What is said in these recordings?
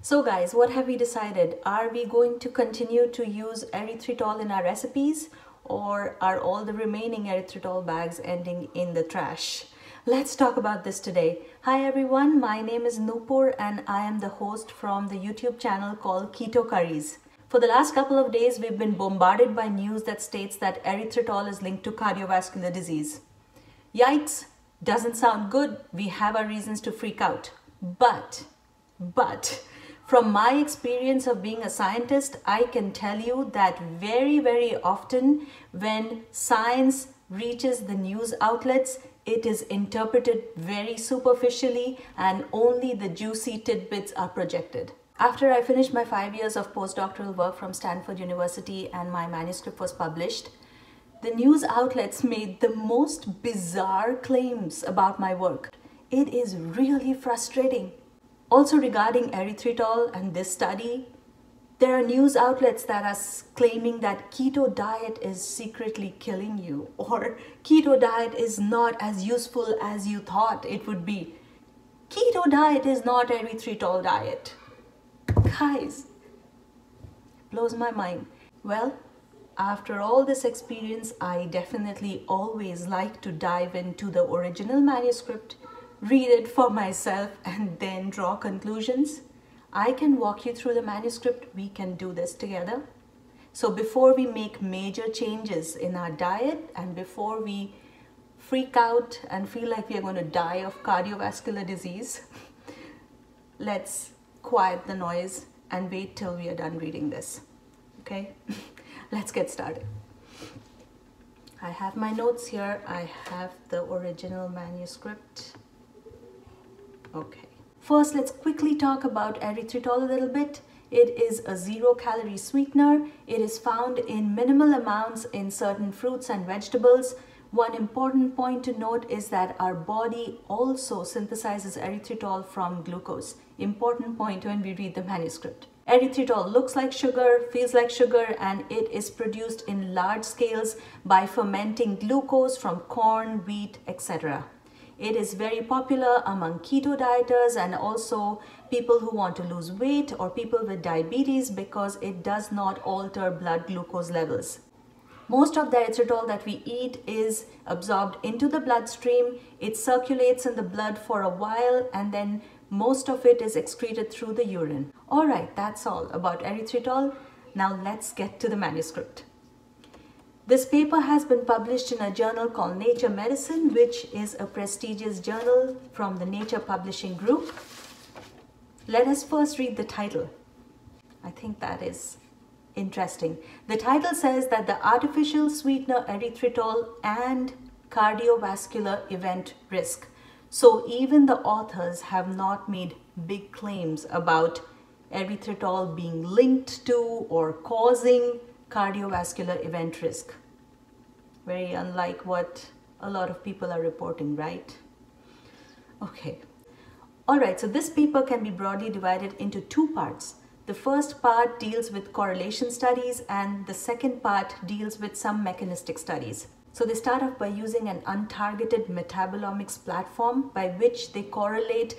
So guys, what have we decided? Are we going to continue to use erythritol in our recipes or are all the remaining erythritol bags ending in the trash? Let's talk about this today. Hi everyone, my name is Nupur and I am the host from the YouTube channel called Keto Curries. For the last couple of days, we've been bombarded by news that states that erythritol is linked to cardiovascular disease. Yikes, doesn't sound good. We have our reasons to freak out. But, but, from my experience of being a scientist, I can tell you that very, very often when science reaches the news outlets, it is interpreted very superficially and only the juicy tidbits are projected. After I finished my five years of postdoctoral work from Stanford University and my manuscript was published, the news outlets made the most bizarre claims about my work. It is really frustrating. Also regarding erythritol and this study, there are news outlets that are claiming that keto diet is secretly killing you or keto diet is not as useful as you thought it would be. Keto diet is not erythritol diet. Guys, blows my mind. Well, after all this experience, I definitely always like to dive into the original manuscript read it for myself and then draw conclusions. I can walk you through the manuscript. We can do this together. So before we make major changes in our diet and before we freak out and feel like we are going to die of cardiovascular disease, let's quiet the noise and wait till we are done reading this. Okay, let's get started. I have my notes here. I have the original manuscript. Okay. First, let's quickly talk about erythritol a little bit. It is a zero calorie sweetener. It is found in minimal amounts in certain fruits and vegetables. One important point to note is that our body also synthesizes erythritol from glucose. Important point when we read the manuscript. Erythritol looks like sugar, feels like sugar, and it is produced in large scales by fermenting glucose from corn, wheat, etc. It is very popular among keto dieters and also people who want to lose weight or people with diabetes because it does not alter blood glucose levels. Most of the erythritol that we eat is absorbed into the bloodstream. It circulates in the blood for a while and then most of it is excreted through the urine. All right, that's all about erythritol. Now let's get to the manuscript. This paper has been published in a journal called Nature Medicine, which is a prestigious journal from the Nature Publishing Group. Let us first read the title. I think that is interesting. The title says that the artificial sweetener erythritol and cardiovascular event risk. So even the authors have not made big claims about erythritol being linked to or causing cardiovascular event risk. Very unlike what a lot of people are reporting, right? Okay. All right, so this paper can be broadly divided into two parts. The first part deals with correlation studies and the second part deals with some mechanistic studies. So they start off by using an untargeted metabolomics platform by which they correlate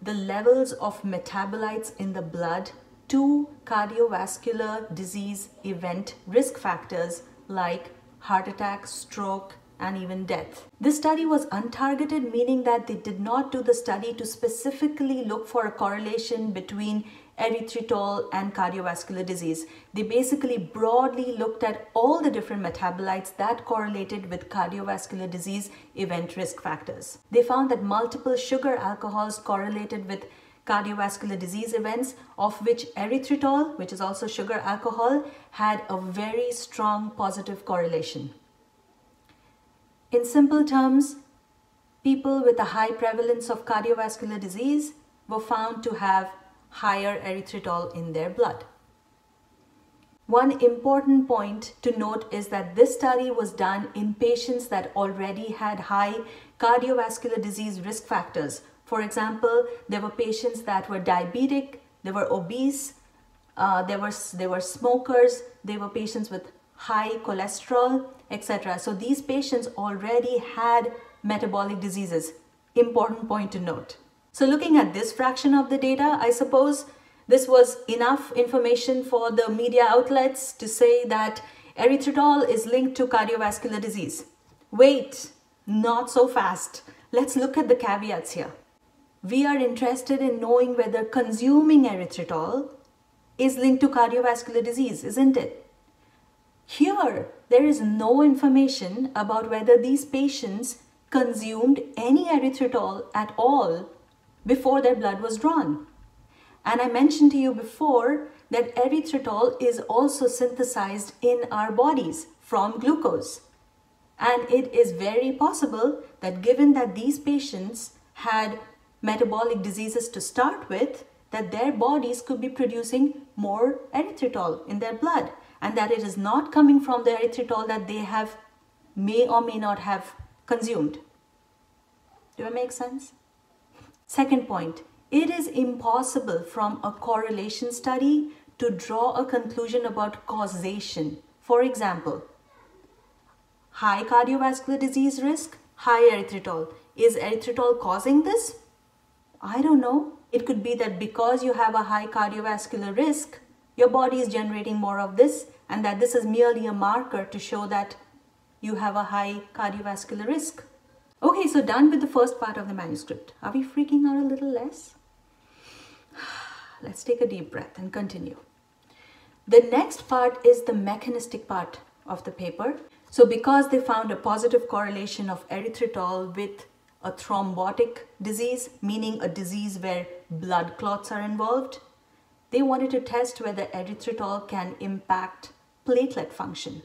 the levels of metabolites in the blood to cardiovascular disease event risk factors like heart attack, stroke, and even death. This study was untargeted, meaning that they did not do the study to specifically look for a correlation between erythritol and cardiovascular disease. They basically broadly looked at all the different metabolites that correlated with cardiovascular disease event risk factors. They found that multiple sugar alcohols correlated with cardiovascular disease events of which erythritol, which is also sugar alcohol, had a very strong positive correlation. In simple terms, people with a high prevalence of cardiovascular disease were found to have higher erythritol in their blood. One important point to note is that this study was done in patients that already had high cardiovascular disease risk factors for example, there were patients that were diabetic, they were obese, uh, there, were, there were smokers, they were patients with high cholesterol, etc. So these patients already had metabolic diseases. Important point to note. So looking at this fraction of the data, I suppose This was enough information for the media outlets to say that erythritol is linked to cardiovascular disease. Wait, not so fast. Let's look at the caveats here. We are interested in knowing whether consuming erythritol is linked to cardiovascular disease, isn't it? Here, there is no information about whether these patients consumed any erythritol at all before their blood was drawn. And I mentioned to you before that erythritol is also synthesized in our bodies from glucose. And it is very possible that given that these patients had metabolic diseases to start with, that their bodies could be producing more erythritol in their blood and that it is not coming from the erythritol that they have may or may not have consumed. Do I make sense? Second point, it is impossible from a correlation study to draw a conclusion about causation. For example, high cardiovascular disease risk, high erythritol. Is erythritol causing this? I don't know. It could be that because you have a high cardiovascular risk, your body is generating more of this and that this is merely a marker to show that you have a high cardiovascular risk. Okay, so done with the first part of the manuscript. Are we freaking out a little less? Let's take a deep breath and continue. The next part is the mechanistic part of the paper. So because they found a positive correlation of erythritol with a thrombotic disease, meaning a disease where blood clots are involved. They wanted to test whether erythritol can impact platelet function.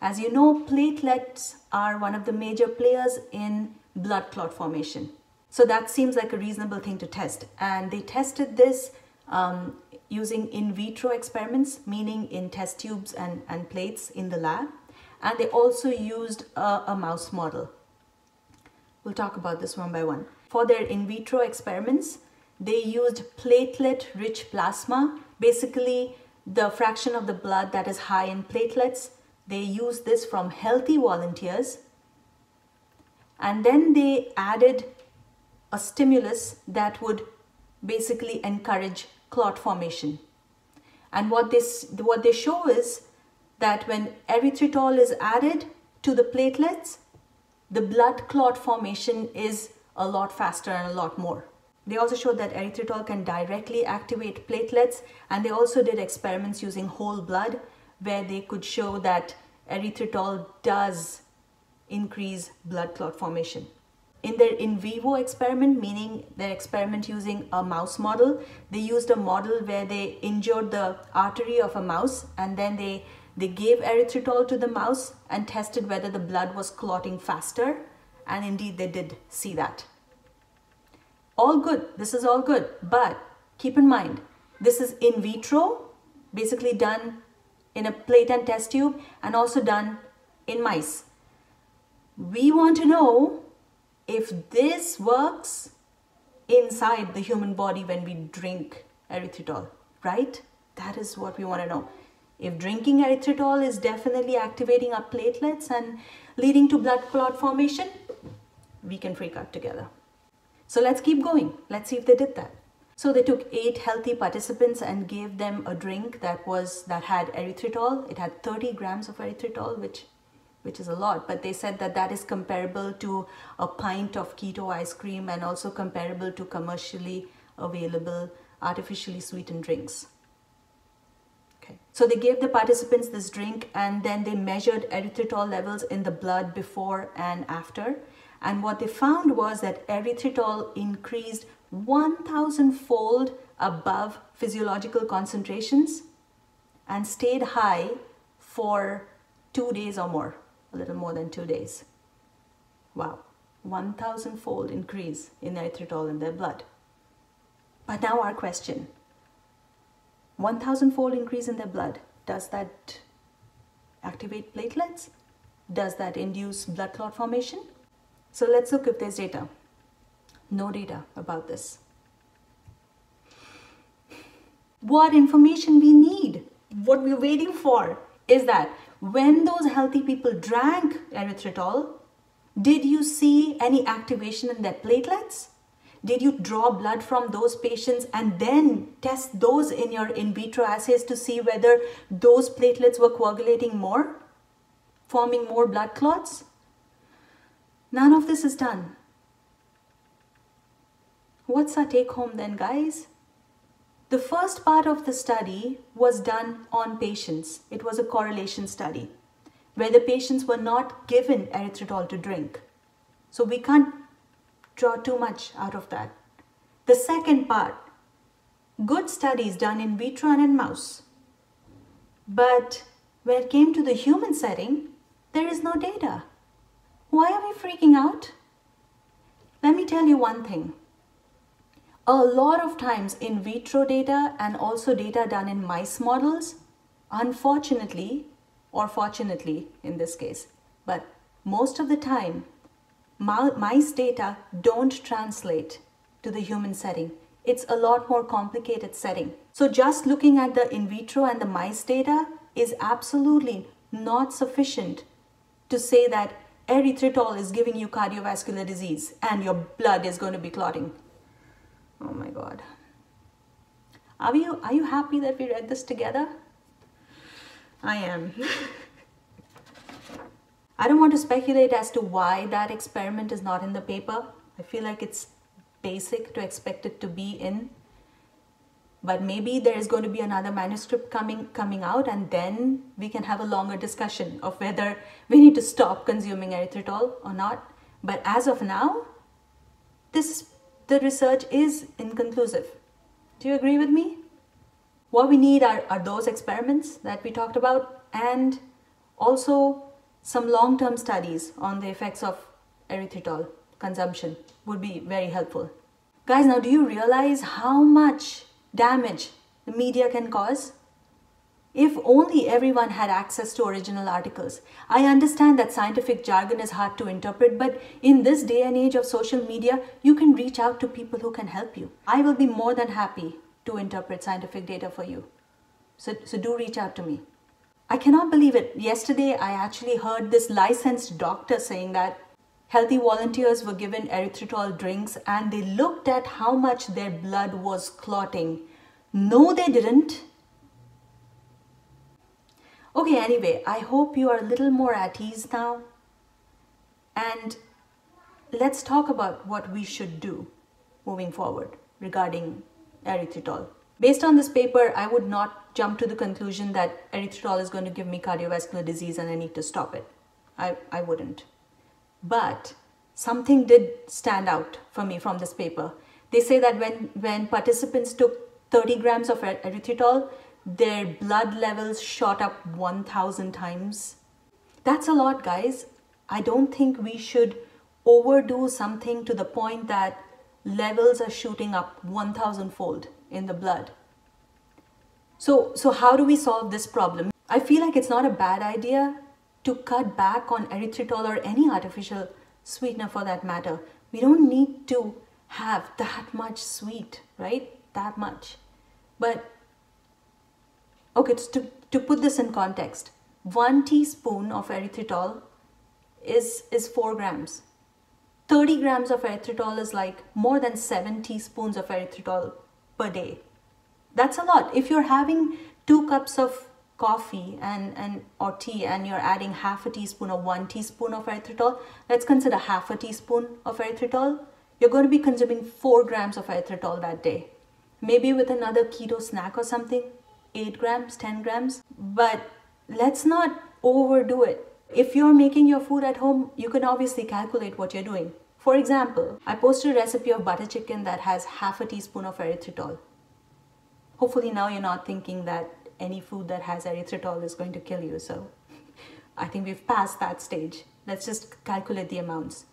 As you know, platelets are one of the major players in blood clot formation. So that seems like a reasonable thing to test. And they tested this um, using in vitro experiments, meaning in test tubes and, and plates in the lab. And they also used a, a mouse model. We'll talk about this one by one. For their in vitro experiments, they used platelet-rich plasma, basically the fraction of the blood that is high in platelets. They used this from healthy volunteers. And then they added a stimulus that would basically encourage clot formation. And what this what they show is that when erythritol is added to the platelets, the blood clot formation is a lot faster and a lot more. They also showed that erythritol can directly activate platelets and they also did experiments using whole blood where they could show that erythritol does increase blood clot formation. In their in vivo experiment, meaning their experiment using a mouse model, they used a model where they injured the artery of a mouse and then they they gave erythritol to the mouse and tested whether the blood was clotting faster. And indeed, they did see that. All good. This is all good. But keep in mind, this is in vitro, basically done in a plate and test tube and also done in mice. We want to know if this works inside the human body when we drink erythritol, right? That is what we want to know. If drinking erythritol is definitely activating our platelets and leading to blood clot formation, we can freak out together. So let's keep going. Let's see if they did that. So they took eight healthy participants and gave them a drink that was that had erythritol. It had 30 grams of erythritol, which which is a lot, but they said that that is comparable to a pint of keto ice cream and also comparable to commercially available artificially sweetened drinks. So they gave the participants this drink and then they measured erythritol levels in the blood before and after. And what they found was that erythritol increased 1000 fold above physiological concentrations and stayed high for two days or more, a little more than two days. Wow, 1000 fold increase in erythritol in their blood. But now our question 1000 fold increase in their blood. Does that activate platelets? Does that induce blood clot formation? So let's look if there's data. No data about this. What information we need, what we're waiting for is that when those healthy people drank erythritol, did you see any activation in their platelets? Did you draw blood from those patients and then test those in your in vitro assays to see whether those platelets were coagulating more, forming more blood clots? None of this is done. What's our take home then, guys? The first part of the study was done on patients. It was a correlation study where the patients were not given erythritol to drink. So we can't draw too much out of that. The second part, good studies done in vitro and in mouse. But when it came to the human setting, there is no data. Why are we freaking out? Let me tell you one thing. A lot of times in vitro data and also data done in mice models, unfortunately, or fortunately in this case, but most of the time mice data don't translate to the human setting. It's a lot more complicated setting. So just looking at the in vitro and the mice data is absolutely not sufficient to say that erythritol is giving you cardiovascular disease and your blood is going to be clotting. Oh my God. Are you, are you happy that we read this together? I am. I don't want to speculate as to why that experiment is not in the paper. I feel like it's basic to expect it to be in. But maybe there is going to be another manuscript coming coming out and then we can have a longer discussion of whether we need to stop consuming erythritol or not. But as of now, this the research is inconclusive. Do you agree with me? What we need are, are those experiments that we talked about and also some long-term studies on the effects of erythritol consumption would be very helpful. Guys, now do you realize how much damage the media can cause? If only everyone had access to original articles. I understand that scientific jargon is hard to interpret, but in this day and age of social media, you can reach out to people who can help you. I will be more than happy to interpret scientific data for you. So, so do reach out to me. I cannot believe it. Yesterday, I actually heard this licensed doctor saying that healthy volunteers were given erythritol drinks and they looked at how much their blood was clotting. No, they didn't. Okay, anyway, I hope you are a little more at ease now. And let's talk about what we should do moving forward regarding erythritol. Based on this paper, I would not jump to the conclusion that erythritol is going to give me cardiovascular disease and I need to stop it. I, I wouldn't. But something did stand out for me from this paper. They say that when, when participants took 30 grams of er-, erythritol, their blood levels shot up 1,000 times. That's a lot, guys. I don't think we should overdo something to the point that levels are shooting up 1,000 fold in the blood. So, so how do we solve this problem? I feel like it's not a bad idea to cut back on erythritol or any artificial sweetener for that matter. We don't need to have that much sweet, right? That much. But, okay, to, to put this in context, one teaspoon of erythritol is, is four grams. 30 grams of erythritol is like more than seven teaspoons of erythritol per day. That's a lot. If you're having two cups of coffee and, and or tea and you're adding half a teaspoon or one teaspoon of erythritol, let's consider half a teaspoon of erythritol. You're going to be consuming four grams of erythritol that day. Maybe with another keto snack or something, eight grams, 10 grams. But let's not overdo it. If you're making your food at home, you can obviously calculate what you're doing. For example, I posted a recipe of butter chicken that has half a teaspoon of erythritol. Hopefully now you're not thinking that any food that has erythritol is going to kill you. So I think we've passed that stage. Let's just calculate the amounts.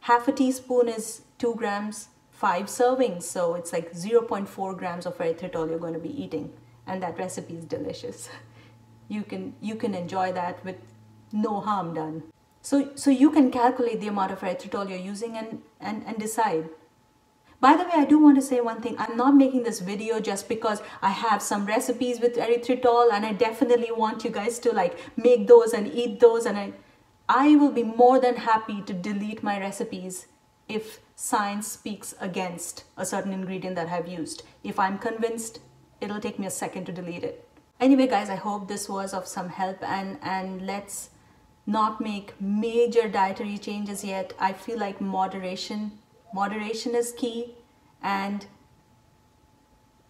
Half a teaspoon is 2 grams, 5 servings. So it's like 0.4 grams of erythritol you're going to be eating. And that recipe is delicious. You can, you can enjoy that with no harm done. So, so you can calculate the amount of erythritol you're using and, and, and decide. By the way, I do want to say one thing. I'm not making this video just because I have some recipes with erythritol and I definitely want you guys to like make those and eat those and I, I will be more than happy to delete my recipes if science speaks against a certain ingredient that I've used. If I'm convinced, it'll take me a second to delete it. Anyway, guys, I hope this was of some help and, and let's not make major dietary changes yet. I feel like moderation, moderation is key and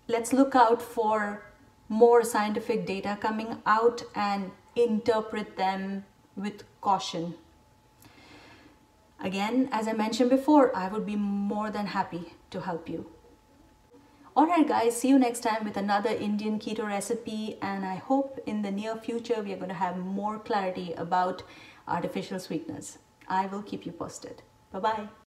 let's look out for more scientific data coming out and interpret them with caution. Again, as I mentioned before, I would be more than happy to help you. Alright guys, see you next time with another Indian keto recipe and I hope in the near future we are going to have more clarity about artificial sweeteners. I will keep you posted. Bye-bye.